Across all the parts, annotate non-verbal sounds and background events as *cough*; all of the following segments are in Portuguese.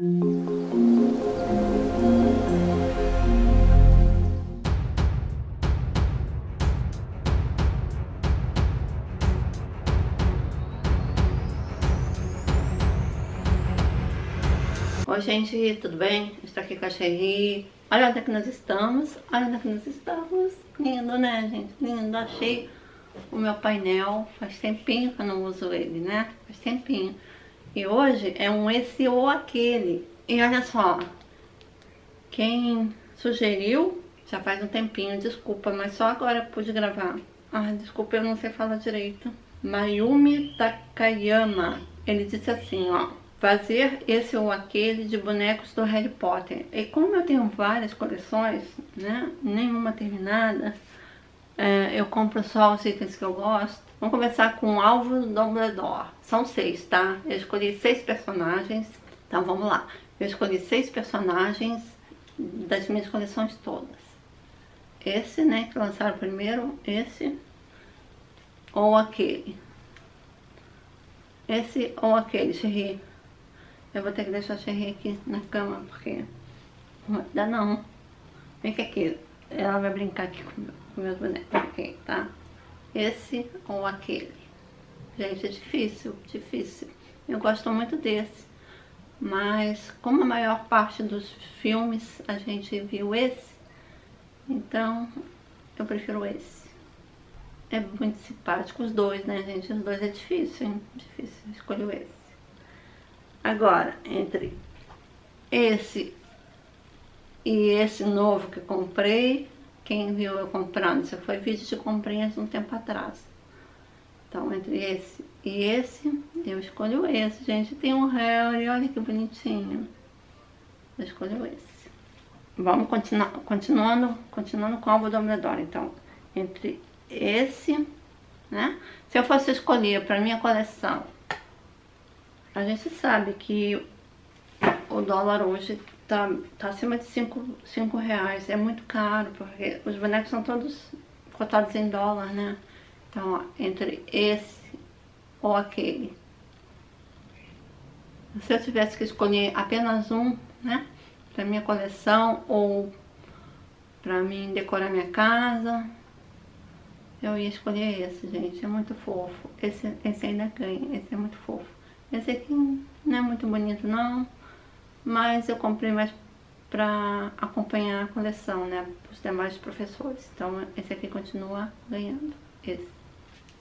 Oi gente, tudo bem? Estou aqui com a Sherry. Olha onde é que nós estamos. Olha onde é que nós estamos. Lindo, né, gente? Lindo. Achei o meu painel. Faz tempinho que eu não uso ele, né? Faz tempinho. E hoje é um esse ou aquele. E olha só. Quem sugeriu, já faz um tempinho, desculpa, mas só agora pude gravar. Ah, desculpa, eu não sei falar direito. Mayumi Takayama. Ele disse assim, ó fazer esse ou aquele de bonecos do Harry Potter. E como eu tenho várias coleções, né, nenhuma terminada, eu compro só os itens que eu gosto. Vamos começar com o Alvo Dumbledore. São seis, tá? Eu escolhi seis personagens. Então vamos lá. Eu escolhi seis personagens das minhas coleções todas. Esse, né, que lançaram primeiro, esse ou aquele. Esse ou aquele, Xerri. Eu vou ter que deixar a Cherry aqui na cama, porque não dá não. Vem aqui, ela vai brincar aqui com, com meus bonecos, ok, tá? Esse ou aquele. Gente, é difícil, difícil. Eu gosto muito desse. Mas como a maior parte dos filmes a gente viu esse, então eu prefiro esse. É muito simpático os dois, né, gente? Os dois é difícil, hein? Difícil escolher esse. Agora, entre esse e esse novo que comprei, quem viu eu comprando, isso foi vídeo de comprinhas um tempo atrás. Então, entre esse e esse, eu escolho esse. Gente, tem um Harry, olha que bonitinho. Eu escolho esse. Vamos continuar, continuando, continuando com o álbum Dumbledore. Então, entre esse, né? Se eu fosse escolher para minha coleção a gente sabe que o dólar hoje tá, tá acima de 5 reais. É muito caro, porque os bonecos são todos cotados em dólar, né? Então, ó, entre esse ou aquele. Se eu tivesse que escolher apenas um, né? Pra minha coleção ou pra mim decorar minha casa, eu ia escolher esse, gente. É muito fofo. Esse, esse ainda ganha. Esse é muito fofo. Esse aqui não é muito bonito não, mas eu comprei mais para acompanhar a coleção, né, os demais professores. Então esse aqui continua ganhando, esse.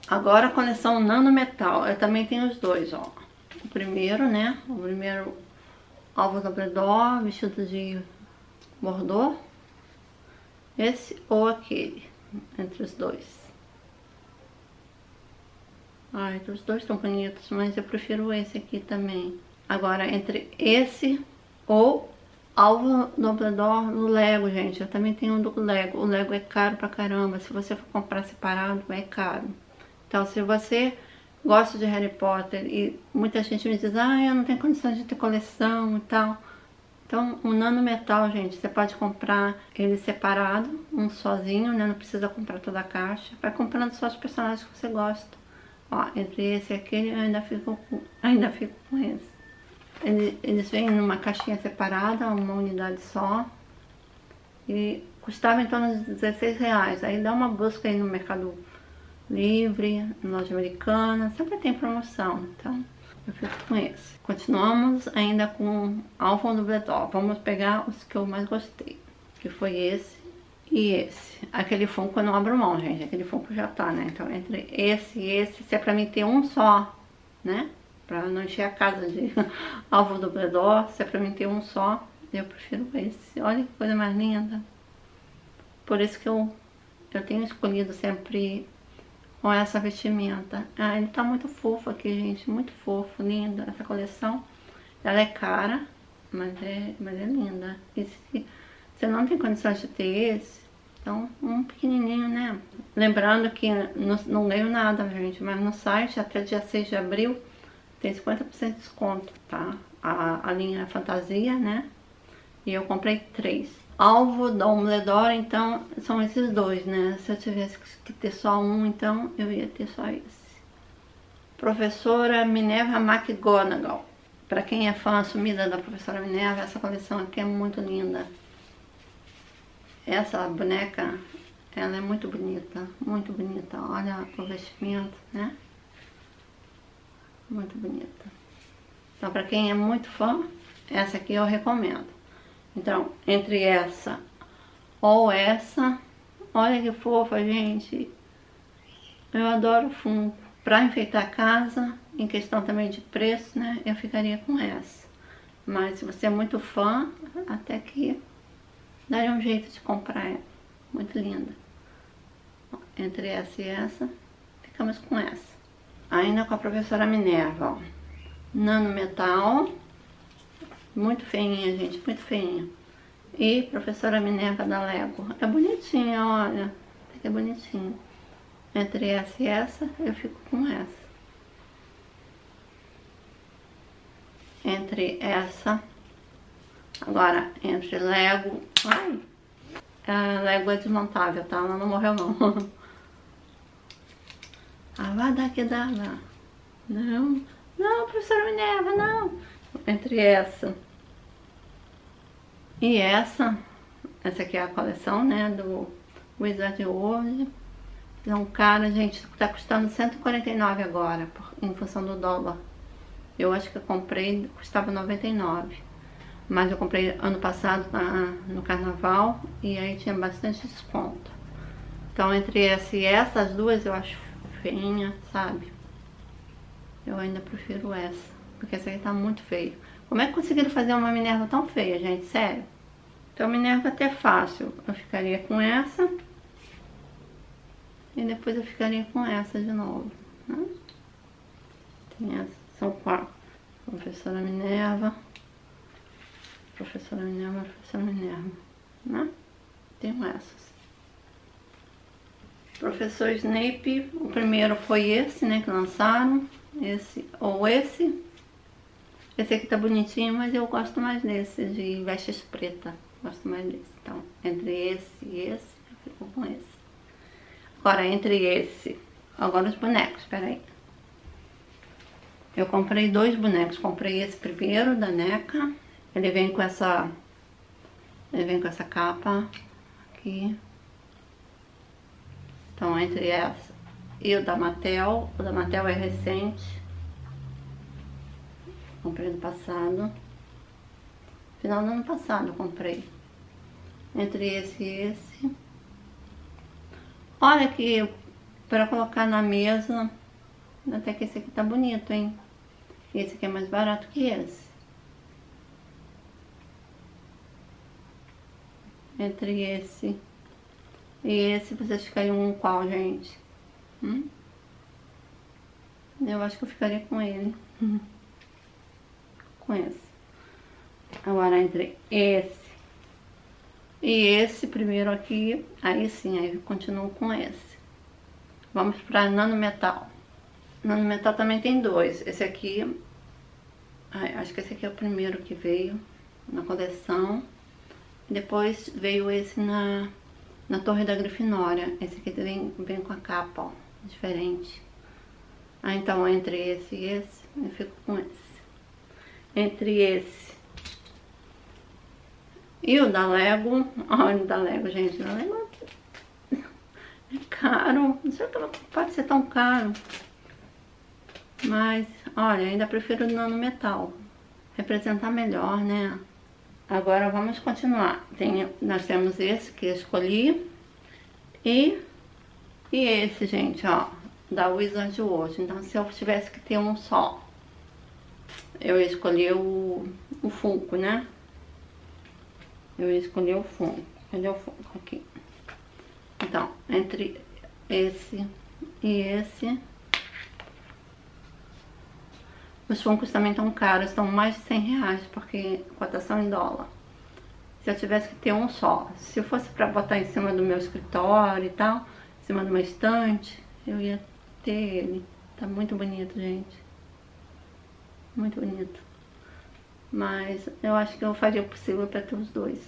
Agora a coleção Nano Metal, eu também tenho os dois, ó. O primeiro, né, o primeiro alvo dobredor, vestido de bordô. Esse ou aquele, entre os dois. Ai, os dois estão bonitos, mas eu prefiro esse aqui também. Agora, entre esse ou alvo dobrador no Lego, gente. Eu também tenho um do Lego. O Lego é caro pra caramba. Se você for comprar separado, é caro. Então, se você gosta de Harry Potter e muita gente me diz, ah, eu não tenho condições de ter coleção e tal. Então, o nano metal, gente, você pode comprar ele separado, um sozinho, né? Não precisa comprar toda a caixa. Vai comprando só os personagens que você gosta. Ó, entre esse e aquele eu ainda fico *laughs* ainda fico com esse. Eles, vêm numa caixinha separada, uma unidade só. E custava em torno de 16 reais. Aí dá uma busca aí no Mercado Livre, na loja americana, sempre tem promoção, então eu fico com esse. Continuamos ainda com Alfa do Bledor. Vamos pegar os que eu mais gostei, que foi esse e esse. Aquele Funko eu não abro mão, gente. Aquele Funko já tá, né? Então, entre esse e esse, se é pra mim ter um só, né? Pra não encher a casa de *laughs* alvo dobrador, se é pra mim ter um só, eu prefiro esse. Olha que coisa mais linda. Por isso que eu, eu tenho escolhido sempre com essa vestimenta. Ah, ele tá muito fofo aqui, gente. Muito fofo, linda. Essa coleção, ela é cara, mas é, mas é linda. Esse você não tem condições de ter esse, então um pequenininho, né? Lembrando que não, não ganho nada, gente, mas no site até dia 6 de abril tem 50% de desconto, tá? A, a linha fantasia, né? E eu comprei três. Alvo da Dumbledore, então, são esses dois, né? Se eu tivesse que ter só um, então, eu ia ter só esse. Professora Minerva McGonagall. Para quem é fã assumida da professora Minerva, essa coleção aqui é muito linda. Essa boneca, ela é muito bonita, muito bonita. Olha o vestimento, né? Muito bonita. Então, para quem é muito fã, essa aqui eu recomendo. Então, entre essa ou essa, olha que fofa, gente. Eu adoro Funko. Para enfeitar a casa, em questão também de preço, né, eu ficaria com essa. Mas se você é muito fã, até que daria um jeito de comprar ela. Muito linda. Entre essa e essa, ficamos com essa. Ainda com a professora Minerva, ó. Nano metal. Muito feinha, gente, muito feinha. E professora Minerva da Lego. É bonitinha, olha. É bonitinho. Entre essa e essa, eu fico com essa. entre essa, agora entre Lego, ai, a Lego é desmontável, tá? Ela não morreu não. *laughs* Avada Kedavra. Não, não, professora Minerva, não. Entre essa e essa, essa aqui é a coleção, né, do Wizard World. Então, cara, gente, tá custando 149 agora, por, em função do dólar. Eu acho que eu comprei, custava 99. Mas eu comprei ano passado na, no carnaval e aí tinha bastante desconto. Então entre essa e essa, as duas eu acho feinha, sabe? Eu ainda prefiro essa, porque essa aqui tá muito feia. Como é que conseguiram fazer uma Minerva tão feia, gente? Sério? Então Minerva até fácil. Eu ficaria com essa. E depois eu ficaria com essa de novo. Né? Tem essa. São quatro. Professora Minerva. Professora Minerva, professora Minerva. Né? Tenho essas. Professor Snape, o primeiro foi esse, né, que lançaram. Esse, ou esse. Esse aqui tá bonitinho, mas eu gosto mais desse, de vestes preta. Gosto mais desse. Então, entre esse e esse, eu fico com esse. Agora, entre esse... Agora os bonecos, peraí. Eu comprei dois bonecos. Comprei esse primeiro da NECA. Ele vem com essa... Ele vem com essa capa aqui. Então, entre essa e o da Mattel. O da Mattel é recente. Comprei no passado. Final do ano passado eu comprei. Entre esse e esse. Olha aqui, para colocar na mesa. Até que esse aqui tá bonito, hein? Esse aqui é mais barato que esse. Entre esse e esse, vocês ficariam um qual, gente? Hum? Eu acho que eu ficaria com ele. com esse. Agora, entre esse e esse primeiro aqui, aí sim, aí eu continuo com esse. Vamos para nanometal. Nanometal também tem dois. Esse aqui Ai, acho que esse aqui é o primeiro que veio na coleção. Depois veio esse na, na Torre da Grifinória. Esse aqui vem, vem com a capa, ó, diferente. Ah, então entre esse e esse, eu fico com esse. Entre esse e o da Lego, *laughs* olha o da Lego, gente, da Lego *laughs* é caro. Não sei que pode ser tão caro. Mas, olha, ainda prefiro o nano metal. Representar melhor, né? Agora vamos continuar. Tem, nós temos esse que escolhi. E, e esse, gente, ó. Da Wizard hoje. Então, se eu tivesse que ter um só, eu escolhi o, o Funko, né? Eu escolhi o Funko. Cadê o Funko? Aqui. Então, entre esse e esse os funcos também estão caros, estão mais de 100 reais, porque cotação em dólar. Se eu tivesse que ter um só, se eu fosse para botar em cima do meu escritório e tal, em cima de uma estante, eu ia ter ele. Tá muito bonito, gente. Muito bonito. Mas eu acho que eu faria o possível para ter os dois.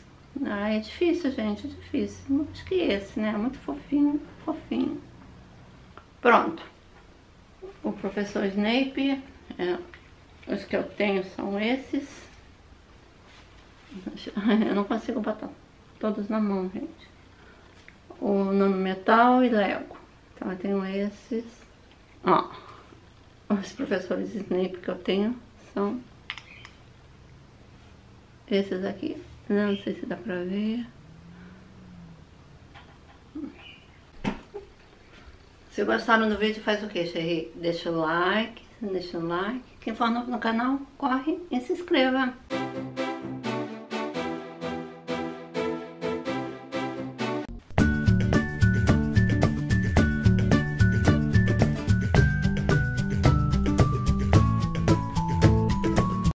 Ah, é difícil, gente, é difícil. Acho que esse, né? Muito fofinho, fofinho. Pronto. O professor Snape é, Os que eu tenho são esses. *laughs* Eu não consigo botar todos na mão, gente. O nanometal e Lego. Então eu tenho esses. Ó. Os professores Snape que eu tenho são esses aqui. Não sei se dá pra ver. Se gostaram do vídeo, faz o que, Xerri? Deixa o like, deixa o like. Quem for novo no canal, corre e se inscreva.